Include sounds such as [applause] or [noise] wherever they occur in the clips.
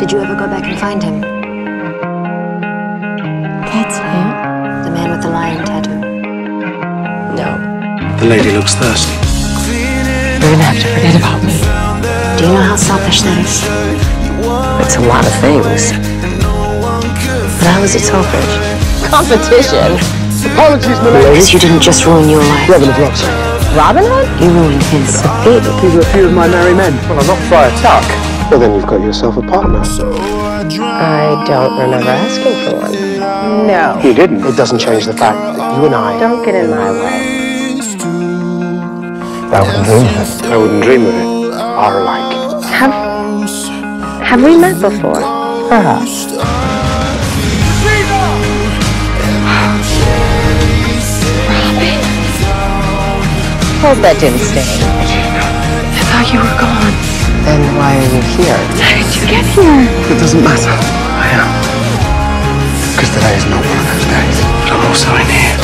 Did you ever go back and find him? That's him? The man with the lion tattoo? No. The lady looks thirsty. You're gonna have to forget about me. Do you know how selfish that is? It's a lot of things. But how is it selfish? Competition. Apologies, my Because you didn't just ruin your life. Robin of Locksley. Robin Hood? You ruined his. Pete. These are a few of my merry men. Well, I'm not Friar Tuck. Well, then you've got yourself a partner. I don't remember asking for one. No. You didn't. It doesn't change the fact that you and I. Don't get in my way. I wouldn't dream of it. I wouldn't dream of it. Are alike. Have have we met before? Perhaps. Hope that didn't here? How did you get here? It doesn't matter. I am. Because today is not one of those days. But I'm also in here.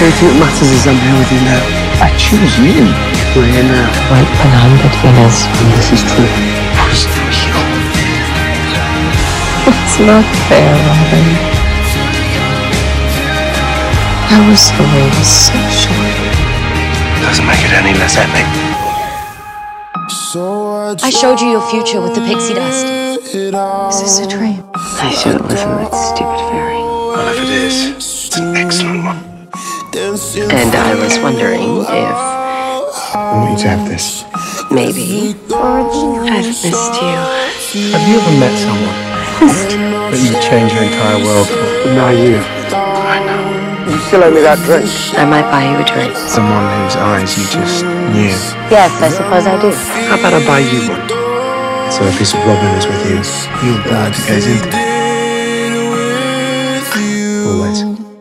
Everything that matters is I'm here with you now. I choose you. We're here now. Went on between us? And this is true. Was real. It's not fair, Robin. Our story was so short. Doesn't make it any less epic. I showed you your future with the pixie dust. Is this a dream? I shouldn't listen to that stupid fairy. Well, if it is, it's an excellent one. And I was wondering if We need to have this. maybe I've missed you. Have you ever met someone [laughs] that you would change your entire world for? Now you. I know. You still owe me that drink? I might buy you a drink. Someone whose eyes you just knew. Yes, I suppose I do. How about I buy you one? So if this Robin is with you, you'll die if he it. Always.